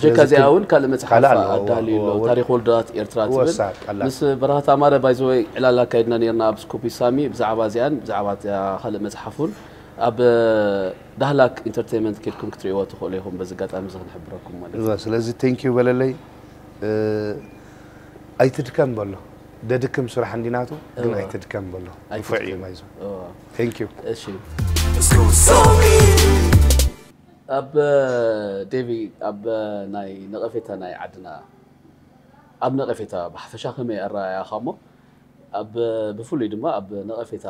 ጀካ እዚኣ እውን ካልእ መፅሓፍ ካልእ ኣሎ፣ ኣዳልዩ ኣሎ ዎ፣ ዎ። ታሪክ ወልዳት ኤርትራ ትብል ወሳድ ቀላል ምስ በረኸት ኣማረ ባይዘወይ ዕላል ኣካይድና ነርና ኣብ ስኮፒ ሳሚ ብዛዕባ እዚኣን ብዛዕባ እዚኣ ካልእ መፅሓፍ እውን ኣብ ዳህላክ ኢንተርቴንመንት ኬድኩም ክትሪእዎ ትኽእሉ ኢኹም በዚ ኣጋጣሚ እዚ ክንሕብረኩም ማለት እዩ እዛ ስለዚ ቴንኪዩ በለለይ እ፣ ኣይትድከም በሎ ደድክም ስራሕ እንዲናቱ ግን ኣይትድከም በሎ ኣይትድከም። ፍዕ እዩ ማይዞ እዋ። ቴንኪዩ እሺ ኣብ ዴቪ ኣብ ናይ ነቐፌታ ናይ ዓድና ኣብ ነቐፌታ ብሓፈሻ ከመይ ኣረኣያኻ እሞ ኣብ ብፍሉይ ድማ ኣብ ነቐፌታ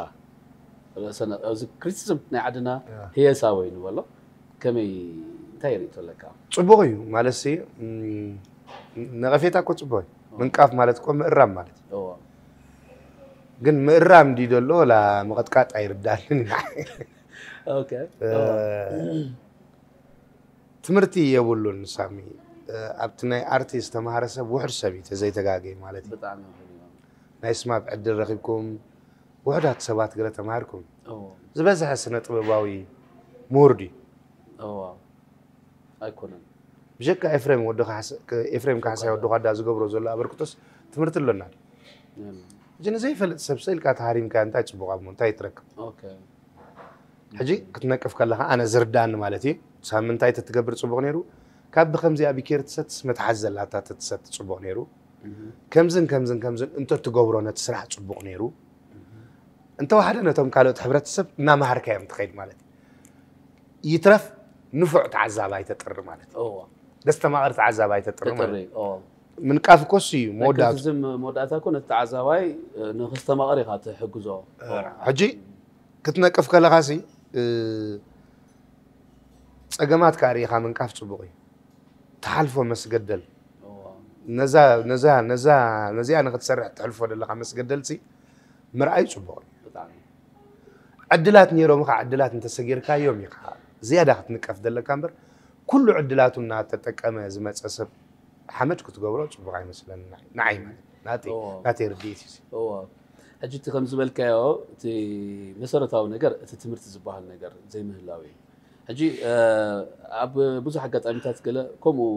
ርእሰ- ኣብዚ ክሪቲዝም ናይ ዓድና ህየሳ ወይ ንበሎ ከመይ እንታይ ርኢ ተለካ ፅቡቅ እዩ ማለት ሲ እም፣ ነቐፌታ እኮ ፅቡቅ እዩ ምንቃፍ ማለት እኮ ምእራም ማለት እዩ እዋ ግን ምእራም እንዲ ደሎ ላ መቐጥቃጥ ኣይርዳእልን ኦኬ ትምህርቲ የብሉን ሳሚ እ፣ ኣብቲ ናይ ኣርቲ ዝተምሃረ ሰብ ውሕድ ሰብ እዩ ተዘይተጋገይ ማለት እዩ ብጣዕሚ ይኹን እዩ። ናይ ስማብ ዕድል ረኺብኩም ውሕዳት ሰባት ገለ ተማሃርኩም እዋ ዝበዝሐ ስነ ጥበባዊ ምሁር ድዩ እዋ ኣይኮነን ብሸካ ኤፍሬም ወዲ ካሕሳ- ኤፍሬም ካሕሳይ ወዲ ኳዳ ዝገብሮ ዘሎ ኣበርክቶስ ትምህርቲ ኣሎና ሕጂ ንዘይፈልጥ ሰብ ስኢልካ ተሃሪምካ እንታይ ፅቡቅ ሞ እንታይ ትረክብ ኦኬ ሕጂ ክትነቅፍ ከለካ ኣነ ዝርዳእኒ ማለት እዩ ሳብ ምንታይ ተትገብር ፅቡቅ ነይሩ ካብ ብከምዚ ኣቢኬር ትሰትስ መትሓዝ ዘላታ ተትሰት ፅቡቅ ነይሩ ከምዝን ከምዝን ከምዝን እንተትገብሮ ነቲ ስራሕ ፅቡቅ ነይሩ እንተዋሓደ ነቶም ካልኦት ሕብረተሰብ እናማሃርካ እዮም ትኸይድ ማለት እዩ ይትረፍ ንፉዕ ተዓዛባይ ተጥሪ ማለት እዩ እዋ ደስ ተማቐሪ ተዓዛባይ ተጥሪ ማለት ተጥሪ እዩ እዋ ምንቃፍ ኮስ እዩ መወዳእቱ ክሪቲዝም መወዳእታ ኮ ነቲ ተዓዛባይ ንክስተማቐሪ ኢኻ ትሕግዞ ሕጂ ክትነቅፍ ከለካ ሲ እ፣ ፀገማት ካርኢኻ ምንቃፍ ፅቡቅ እዩ ተሓልፎ መስገደል እዋ ነዛ ነዛ ነዛ ነዚኣ ንክትሰርሕ ትሕልፎ ዘለካ መስገደል ሲ ምርኣይ ፅቡቅ እዩ ብጣዕሚ ዕድላት ነይሮም ከዓ ዕድላት እንተሰጊርካዮም ኢኻ ዝያዳ ክትንቀፍ ዘለካ እምበር ኩሉ ዕድላቱ እናተጠቀመ ዝመፀ ሰብ ሓመድ ክትገብሮ ፅቡቅ ኣይመስለኒ ንዓይ ማለት ናተይ ኦ። ናተይ ርድኢት እዩ እዋ ሕጂ እቲ ከም ዝበልካዮ እቲ መሰረታዊ ነገር እቲ ትምህርቲ ዝበሃል ነገር ዘይምህላው እዩ ሕጂ እ፣ ኣብ ብዙሕ ኣጋጣሚታት ገለ ከምኡ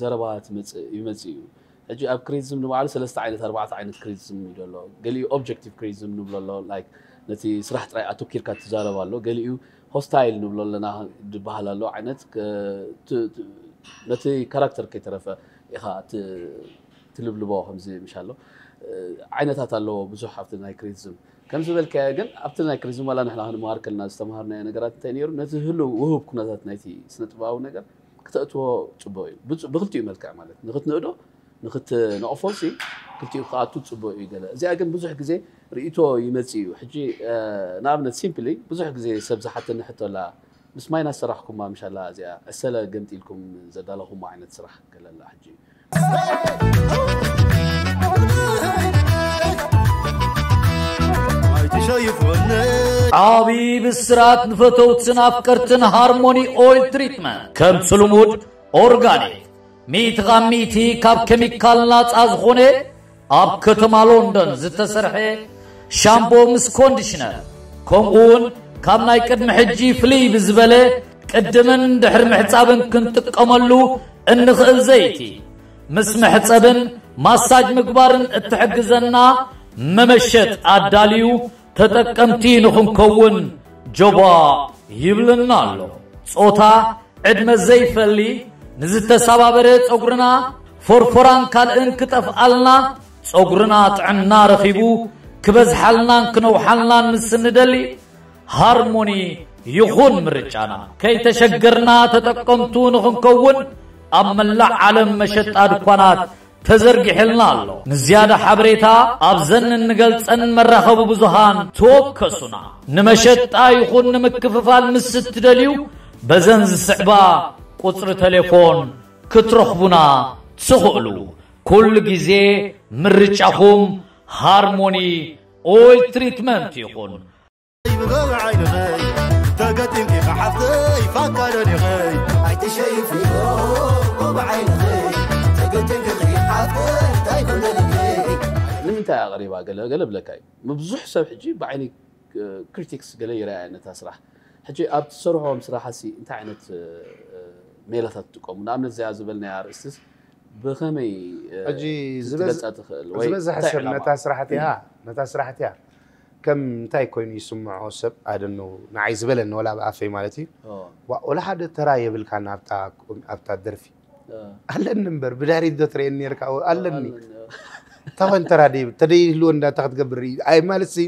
ዘረባታት ይመፅእ ይመፅእ እዩ ሕጂ ኣብ ክሪቲዝም ንባዕሉ ሰለስተ ዓይነት ኣርባዕተ ዓይነት ክሪቲዝም እዩ ዘሎ ገሊኡ ኦብጀክቲቭ ክሪቲዝም ንብሎ ኣሎ ላይክ ነቲ ስራሕ ጥራይ ኣተኪርካ ትዛረብ ኣሎ ገሊኡ ሆስታይል ንብሎ ኣለና ዝበሃል ኣሎ ዓይነት ክ- ት- ት- ነቲ ካራክተር ከይተረፈ ኢኻ ት- ትልብልቦ ከምዚ ምሻ ኣሎ ዓይነታት ኣለዎ ብዙሕ ኣብቲ ናይ ክሪቲዝም ከም ዝበልካዮ ግን ኣብቲ ናይ ክሪቲዝም ዋላ ንሕና ክንመሃር ከለና ዝተምሃርናዮ ነገራት እንታይ ነይሩ ነቲ ህሉ ውህብ ኩነታት ናይቲ ስነ ጥበባዊ ነገር ክተእትዎ ፅቡቅ እዩ ብፅ- ብክልቲኡ መልክዕ ማለት ንክትንእዶ ንክትነቕፎ ሲ ክልቲኡ ክኣቱ ፅቡቅ እዩ ገለ እዚኣ ግን ብዙሕ ግዜ ርእቶ ይመፅ እዩ ሕጂ እ፣ ንኣብነት ሲምፕሊ ብዙሕ ግዜ ሰብ ዝሓተኒ ሕቶላ ምስ ማይና ስራሕኩማ ምሻላ እዚኣ ዕሰለ ገምጢልኩም ዘዳለኹሞ ዓይነት ስራሕ ገለላ ሕጂ ዓብዪ ብስራት ንፈተውትን ኣፍቀርትን ሃርሞኒ ኦይል ትሪትመንት ከም ስልሙድ ኦርጋኒክ ሚእቲ ካብ ሚእቲ ካብ ኬሚካል ናፃ ዝኾነ ኣብ ከተማ ሎንዶን ዝተሰርሐ ሻምፖ ምስ ኮንዲሽነር ከምኡውን ካብ ናይ ቅድሚ ሕጂ ፍልይ ብዝበለ ቅድምን ድሕሪ ምሕፃብን ክንጥቀመሉ እንኽእል ዘይቲ ምስ ምሕፀብን ማሳጅ ምግባርን እትሕግዘና መመሸጥ ኣዳልዩ ተጠቀምቲ ንኽንከውን ጆባ ይብልና ኣሎ። ጾታ ዕድመ ዘይፈሊ ንዝተሰባበረ ጸጉርና ፎርፎራን ካልእን ክጠፍኣልና ጸጉርና ጥዕና ረኺቡ ክበዝሓልናን ክነውሓልናን ምስ ንደሊ ሃርሞኒ ይኹን ምርጫና ከይተሸገርና ተጠቀምቱ ንኽንከውን ኣብ መላእ ዓለም መሸጣ ድኳናት ተዘርጊሕልና ኣሎ ንዝያዳ ሓበሬታ ኣብ ዘን እንገልፀን መራኸቢ ብዙሃን ተወከሱና ንመሸጣ ይኹን ንምክፍፋል ምስ እትደልዩ በዘን ዝስዕባ ቁፅሪ ቴሌፎን ክትረኽቡና ትኽእሉ ኩሉ ግዜ ምርጫኹም ሃርሞኒ ኦይል ትሪትመንት ይኹን يبغى عيني تقدم كيف حفتي فكرني غي عيت شايف فيه وبعيني تقدم كيف حفتي تايكون لي ንምንታይ ኣቕሪባ ገለ ገለ ብለካ እዩ ምብዙሕ ሰብ ሕጂ ብዓይኒ ክሪቲክስ ገለ ይረኣያ ነታ ስራሕ ሕጂ ኣብ ትሰርሖም ስራሓሲ እንታይ ዓይነት እ፣ እ፣ ሜላታት ትጥቀሙ ንኣብነት እዚኣ ዝበልናያ ርእስትስ ብኸመይ ሕጂ ዝበዝሕ ሰብ ነታ ስራሕቲ እያ ነታ ስራሕቲ እያ ከም እንታይ ኮይኑ ይስምዖ ሰብ ኣደኖ ንዓይ ዝበለኒ ወላ ብኣፈይ ማለት እዩ ወላ ሓደ ተራ የብልካና ኣብታ ደርፊ ኣለኒ እምበር ብዳሪት ዶ ትርእየኒ ነርካ ኣለኒ ታኾን ተራ ተደይህልዎ እንዳ እንታ ክትገብር እዩ ኣይ ማለት ሲ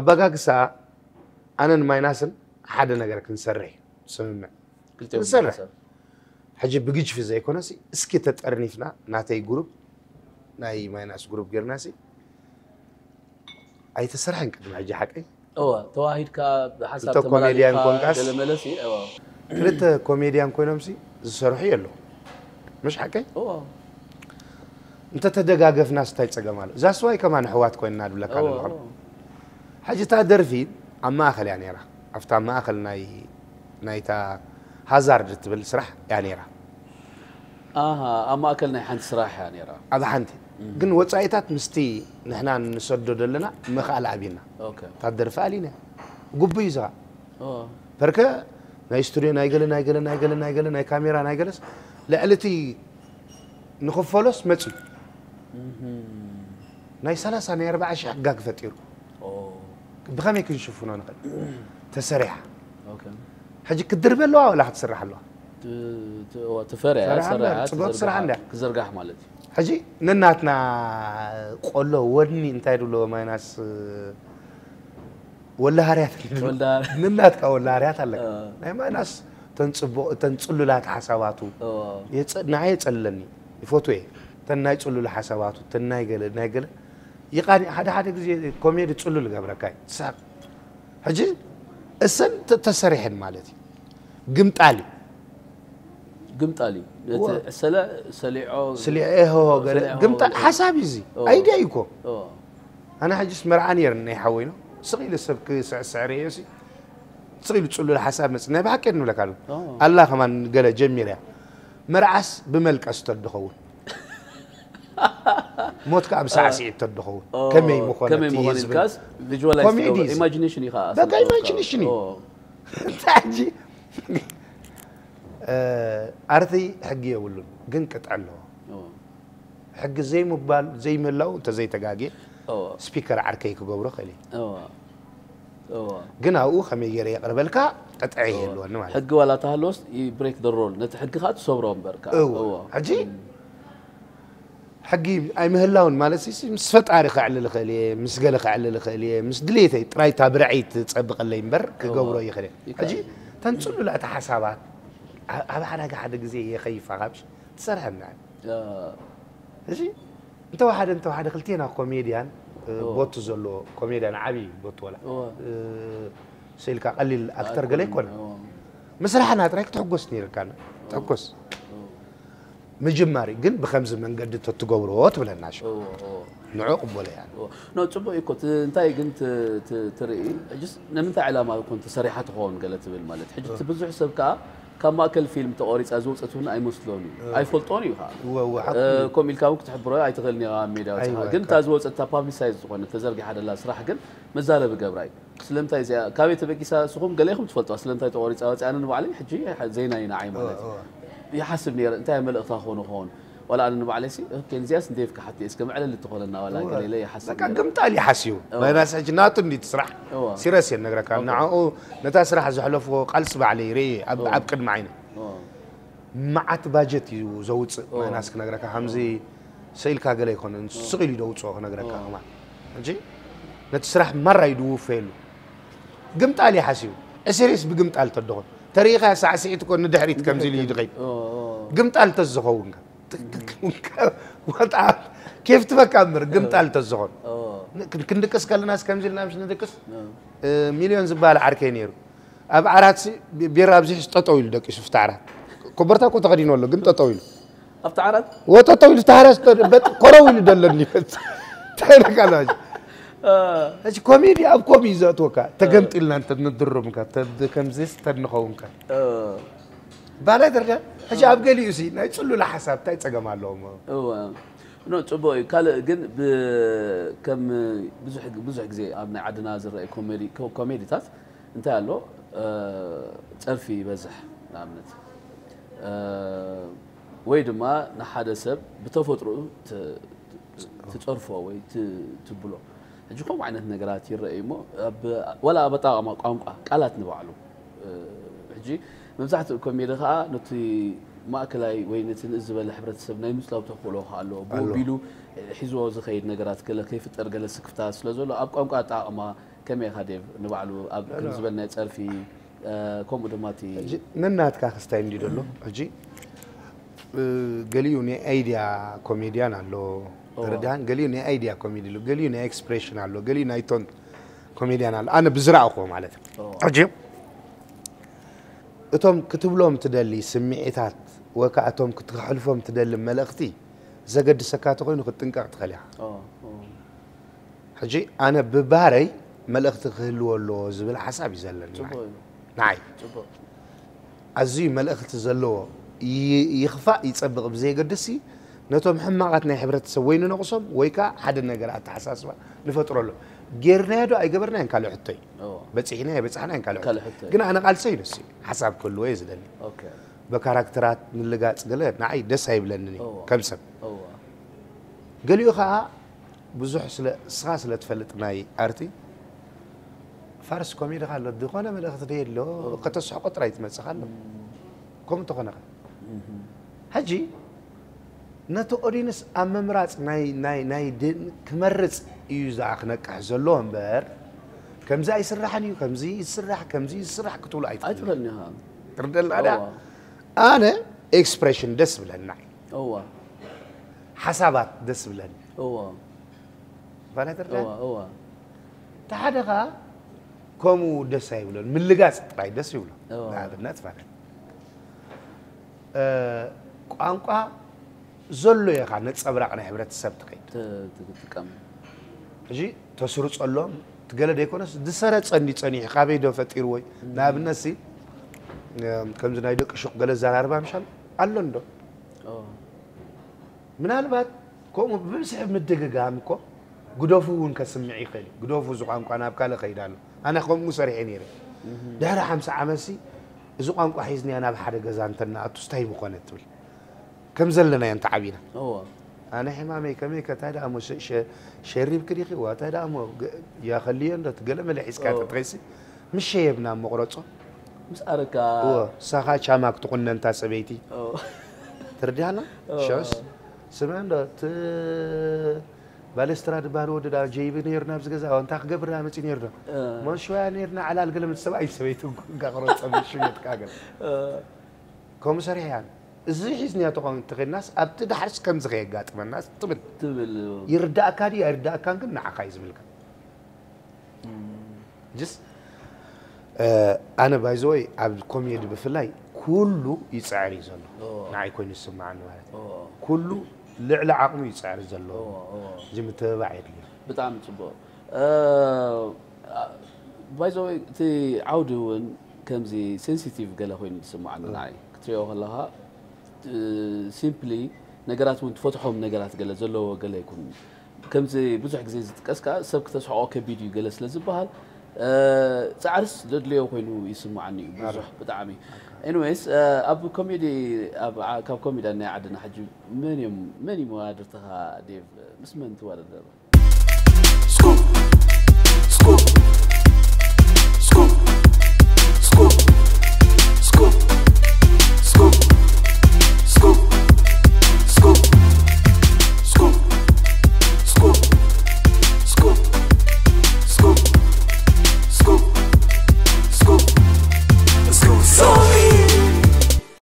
ኣባጋግሳ ኣነን ማይናስን ሓደ ነገር ክንሰርሕ ስምምዕ ክንሰርሕ ሕጂ ብግጅፊ ዘይኮነ ሲ እስኪ ተጠርኒፍና ናተይ ግሩፕ ናይ ማይናስ ግሩፕ ጌርና ሲ ኣይተሰርሐን ቅድሚ ሕጂ ሓቀይ اه تواهيد كا حسب انت كوميديان كونكاس؟ ملسي اه ክልተ ኮሜድያን ኮይኖም ሲ ዝሰርሑ እዩ ኣለዉ ምሽ ሓቀይ اه እንተተደጋገፍና ስታይ ፀገም ኣሎ እዛ ስዋይ ከማን ኣሕዋት ኮይንና ድብለካ ኣለኹ اه ሕጂ እታ ደርፊ ኣብ ማእኸል እያ ነራ ኣብታ ማእኸል ናይ ናይታ ሃዛርድ እትብል ስራሕ እያ ነራ اها اما اكلنا حنت صراحه يعني راه ኣብ ሓንቲ ግን ወፃኢታት ምስቲ ንሕና ንሰዶ ዘለና ምኽኣል ዓብና اوكي እታ ደርፊ ኣሊና ጉቡ እዩ ዝኻ اه በርከ ናይ ስቱድዮ ናይ ገለ ናይ ገለ ናይ ገለ ናይ ገለ ናይ ካሜራ ናይ ገለስ ልዕሊ እቲ ንኽፈሎስ መፅዩ ናይ 30 ናይ 40 ሺሕ ሕጋግ ፈጢሩ اوه ብኸመይ ክንሽፍኖ ንኽእል ተሰሪሓ اوكي ሕጂ ክድርበ ኣለዋ ወላ ክትስራሕ ኣለዋ ትፈርያ ስርዓት ክዘርጋሕ ማለት እዩ ሕጂ ነናትና ቆሎ ወድኒ እንታይ ድብሎ ማይናስ ወላሃርያት ንናትካ ወላሃርያት ኣለካ ናይ ማይናስ እተን ፅሉላት ሓሳባቱ ንዓየ ፀልለኒ ይፈትዎ እየ እተን ናይ ፅሉል ሓሳባቱ እተን ገለ ናይ ገለ። ይቃኒ ሓደ ሓደ ግዜ ኮሜዲ ፅሉል ገብረካ እዩ። ሕጂ እሰን ተሰሪሐን ማለት እዩ። ግምጣል እዩ قمت علي سلا سليعو ስሊዐሆ ገለ سليعو ግምጣል ገለ። ሓሳብ እዩ እዚ ኦ። ኣይድያ እዩ እኮ اه ኣነ ሕጂስ መርዓ ነርኒ ናይ ሓወይኖ ስቂኢሉ ሰብ ክስዕስዕ ርዮ ሲ ስቂኢሉ ፅሉል ሓሳብ መፅ ናይ ባሓቂ ንብለካ ሉ ኦ። ኣላ ከማን ገለ ጀሚር እያ መርዓስ ብመልቀስ ተድኸውን ሞትካ ኣብ ሳዕሲዒት ተድኸውን ከመይ ምኾነ كمي مخون ህዝቢ الكاس فيجوالايز كوميديز. ايماجينيشن يخا بقى imagination እዩ። እንታይ أرثي حقي يقولون جن كتعلو حق زي مبال زي ملاو أنت زي تجاجي سبيكر عركي كجبر خلي جن أو خم يجري قربلك تتعيه لو أنا حق ولا تهلوس يبريك ذا رول نت حق خات صبرهم أوه. حجي حقي أي مهلاون مالس يصير مسفت عارق على الخلية مسجلق على الخلية مسدليته تراي تابرعيت تسبق اللي يمبر كجبر يخلي. حجي تنسلو لا تحاسبات؟ ኣ- ኣብ ሓደጋ ሓደ ግዜ የኸይፋ ካብሽ ትሰርሐና اه እዚ እንተወሓደ እንተወሓደ ክልቴና ኮሜድያን ቦቱ ዘለዎ ኮሜድያን ዓብይ ቦቱ ወላ اه ስኢልካ ቀሊል ኣክተር ገለ ይኮነ ምስራሕና ጥራይ ክትሕጎስ ነይርካ ትሕጎስ ምጅማሪ ግን ብከምዚ መንገዲ ተትገብርዎ ትብለና ሽ اه اه ንዑ ቅበሎ እያ نو ጽቡቅ እኮ ት- እንታይ ግን ት- ት- ትርኢ ሕጅስ ንምንታይ ዕላማ ኮን ተሰሪሓ ትኸውን ገለ ትብል ማለት ሕጂ እቲ ብዙሕ ሰብ ከዓ ካብ ማእከል ፊልም ተቆሪፃ ዝውፀት እውን ኣይመስሎን እዩ ኣይፈልጦን እዩ ከዓ ወ- ወ- ሓቂ እ፣ ከምኡ ኢልካ እውን ክትሕብሮ ኣይትኽእልኒ ኢኻ ኣብ ሜዳ ወፂኻ ኣይወ፣ ግን እታ ዝወፀት እታ ፓብሊሳይዝ ዝኾነ ተዘርጊሓ ደላ ስራሕ ግን መዛረቢ ገብራ እዩ ስለምንታይ እዚኣ ካበይ ተበጊሳ ስኹም ገለይኹም ትፈልጥዋ ስለምንታይ ተቆሪፃ ወፂ ኣነ ንባዕለይ ሕጂ ዜና ኢና ዓይ ማለት እዩ ይሓስብ ነረ እንታይ መልእኽታ ክኾኑ ክኸውን ولا أنا معلسي كان زياس نديفك حتى إسكم على اللي تقول لنا ولا قال لي حسن لك قمت علي حسيو. ما ناس أجناتهم اللي تسرح. سيرس النجرة نعم، نعو نتاسرح زحلف قال سبع علي ري. أب أب قد معينا معت باجت يزود ما ناس كنجرة حمزي سيل كاجل يكون سقيل يدود سوا كان ما. أجي نتسرح مرة يدو فيلو. قمت علي حسيو. أسيرس بقمت على تدخل تاريخها ساعة سعيتكم ندحريت كمزي اللي يدغي. قمت على تزخون ወጣ ኬፍ ትበካ እምር ግምጣል ተዝኾን اه ክንድቅስ ከለናስ ከምዚ ኢልና ምስ ንድቅስ ሚልዮን ዝበሃል ዓርከይ ነይሩ ኣብ ዓራት ሲ ቢራ ኣብዚሕስ ጠጠው ኢሉ ደቂሱ ፍቲ ዓራት ኮበርታ ኮ ተኸዲኑ ኣሎ ግን ጠጠው ኢሉ ኣብቲ ዓራት ወጠጠው ኢሉ ፍቲ ዓራት ኮረው ኢሉ ደለኒ ታይነካላ ሕጂ ኮሜዲ ኣብ ኮሚ እዩ ዘእትወካ ተገምጢልና እንተ ንድርምካ ከምዚስ ተንኸውንካ اه ባላይ ደረጃ ሕጂ ኣብ ገሊኡ ሲ ናይ ፅሉላ ሓሳብ እንታይ ፀገም ኣለዎም እወ ኖ ፅቡቅ እዩ ካልእ ግን ብ- ከም ብዙሕ ብዙሕ ግዜ ኣብ ናይ ዓድና ዝረአዩ ኮሜዲ ኮ- ኮሜዲታት እንታይ ኣሎ አ፣ ፀርፊ ይበዝሕ ንኣብነት አ፣ ወይ ድማ ንሓደ ሰብ ብተፈጥሮኡ ት- ትፀርፎ ወይ ት- ትብሎ ሕጂ ከምኡ ዓይነት ነገራት ይረአዩ እሞ ኣብ- ወላ ኣብ ኣጠቃቅማ ቋንቋ ቃላት ንባዕሉ እ፣ ሕጂ መብዛሕትኡ ኮሜዲ ከዓ ነቲ ማእከላይ ወይ ነቲ ንእስ ዝበለ ሕብረተሰብ ናይ ምፅላው ተኽእሎ ከዓ ኣለዎ ብወቢሉ ሒዝዎ ዝኸይድ ነገራት ገለ ከይፍጠር ገለ ስክፍታት ስለ ዘሎ ኣብ ቋንቋ ኣጠቃቅማ ከመይ ኢኻ ዴቭ ንባዕሉ ኣብ ከም ዝበልና ፀርፊ እ፣ ከምኡ ድማ እቲ ሕጂ ነናትካ ክስታይ እንዲ ደሎ ሕጂ እ፣ ገሊኡ ናይ ኣይድያ ኮሜድያን ኣሎ ተረዳሃን ገሊኡ ናይ ኣይድያ ኮሜዲ ኣሎ ገሊኡ ናይ ኤክስፕሬሽን ኣሎ ገሊኡ ናይ ቶን ኮሜድያን ኣሎ ኣነ ብዝረኣኽዎ ማለት እዩ ሕጂ እቶም ክትብሎም ትደሊ ስምዒታት ወይ ከዓ እቶም ክትሕልፎም ትደሊ መልእኽቲ ዘገድሰካ እንተኮይኑ ክትጥንቀቕ ትኽእል ኢኻ ኦ፣ ኦ፣ ሕጂ ኣነ ብባህረይ መልእኽቲ ክህልዎ ኣለዎ ዝብል ሓሳብ እዩ ዘለኒ ፅቡቅ እዩ ንዓይ ፅቡቅ ኣዝዩ መልእኽቲ ዘለዎ ይ- ይኽፋእ ይፀብቕ ብዘየገድሲ ነቶም ሕማቃት ናይ ሕብረተሰብ ወይ ንነቕሶም ወይ ከዓ ሓደ ነገር ኣተሓሳስባ ንፈጥረሎ ጌርናዮ ዶ ኣይገበርናዮን ካልእ ሕቶ እዩ ኦ፣ በፂሕናዮ በፃሕናዮን ካልእ ካልእ ሕቶ ሕቶ ግን ኣነ ቃልሰ እዩ ደስ እዩ ሓሳብ ክህልዎ እየ ዝደሊ ኦኬ በካራክተራት ንልጋፅ ገለ ንዓይ ደስ ኣይብለንን እዩ እዎ። ከም ሰብ እዋ ገሊኡ ከዓ ብዙሕ ስለ እስኻ ስለ ትፈልጥ ናይ ኣርቲ ፋርስ ኮሜዲ ካ ኣሎ ዝኾነ መልእኽቲ ደ ኣሎ ከተስሕቆ ጥራይ ትመፅእ ኣሎ ከምኡ እንተኾነ ኸ ሕጂ ነቲ ኦዲንስ ኣብ ምምራፅ ናይ ናይ ናይ ድ- ክመርፅ እዩ ዝኣ ክነቅሕ ዘለዎ እምበር ከምዚ ኣይስራሕን እዩ ከምዚ ይስራሕ ከምዚ ይስራሕ ክትብሉ ኣይትኽእሉ ኣይትብለኒ ኢኻ ትርደልና ዳ እዋ ኣነ ኤክስፕሬሽን ደስ ብለኒ ናይ እዋ ሓሳባት ደስ ብለኒ እዋ ባና ትርዳ እዋ እዋ እቲ ሓደ ከዓ ከምኡ ደስ ኣይብሎን ምልጋፅ ጥራይ ደስ ይብሎ እዋ። ንኣብነት ማለት እ፣ ቋንቋ ዘሎ ኢኻ ነፀብራቕ ናይ ሕብረተሰብ ትኸይድ ት- ትጥቀም ሕጂ ተስርፀሎም تقول لي كونس دسرة صني صني خابي دو فتير وي نابنا سي كم زنا يدك شق قال زان أربعة مشان ألون دو من هالبات كم بمسح مدقة قامكو قدوفو ون كسمعي خلي قدوفو زقام أنا بكال خيدان أنا خم مسرحيني دهر حمس عمسي زقام حيزني أنا بحرق زان أتستهي مقانة تقول كم زلنا ينتعبينا أنا حمامي كمي كتايدا أمو شريب كريخي واتايدا أمو يا خلية أنت قلم اللي حسكات تغيسي مش شيبنا مقرصة مس أركا. ساخا شامك تقول أنت سبيتي. ترديانا شوس سمعنا ت بالستراد بارو دا جيب نيرنا بزغزا وانت خبرنا متي نيرنا ما شوية نيرنا على القلم السبع يسويتو كغرو (laughs) تبشو يتكاغل كومساريان ነር ዶ መንሽዋያ ነርና ዓላል ገለ ምስ ሰብኣይ ሰበይቲ ጋቅረፀ ምሽየትካ ገለ ከምኡ ሰሪሕ እያ እዚ ሒዝንያ ተኾን ትኽድናስ ኣብቲ ዳሕርስ ከምዚ ከየጋጥመናስ ትብል ትብል ይርዳእካ ዲ ኣይርዳእካን ግን ንዓኻ እዩ ዝብልካ ጅስ ኣነ ባይዘወይ ኣብ ኮሜዲ ብፍላይ ኩሉ ይፅዕር እዩ ዘሎ ንዓይ ኮይኑ ይስማዓኒ ማለት እዩ ኩሉ ልዕሊ ዓቕሙ ይፅዕር ዘለዎ እዚ ምትብባዕ የድልዮ ብጣዕሚ ፅቡቅ ባይዘወይ እቲ ዓውዲ እውን ከምዚ ሴንሲቲቭ ገለ ኮይኑ ዝስማዓኒ ንዓይ ክትሪኦ ከለካ ሲምፕሊ ነገራት እውን ትፈትሖም ነገራት ገለ ዘለዎ ገለ ይኹን ከምዚ ብዙሕ ግዜ ዝጥቀስ ከዓ ሰብ ክተስሕቆ ከቢድ እዩ ገለ ስለ ዝበሃል ፃዕርስ ዘድልዮ ኮይኑ ይስምዓኒ እዩ ብዙሕ ብጣዕሚ ኤኒዌይስ ኣብ ኮሜዲ ካብ ኮሜዳ ናይ ዓድና ሕጂ መን እዮም መን እዩ መዋድርትኻ ዴቭ ምስ መን ትዋዳደር ስኩ ስኩ